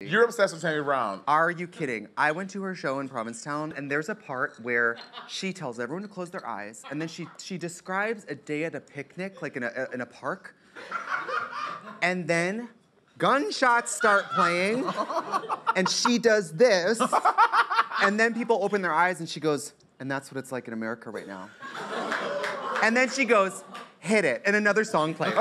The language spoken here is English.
You're obsessed with Tammie Brown. Are you kidding? I went to her show in Provincetown, and there's a part where she tells everyone to close their eyes, and then she she describes a day at a picnic, like in a in a park, and then gunshots start playing, and she does this, and then people open their eyes, and she goes, and that's what it's like in America right now. And then she goes, hit it, and another song plays.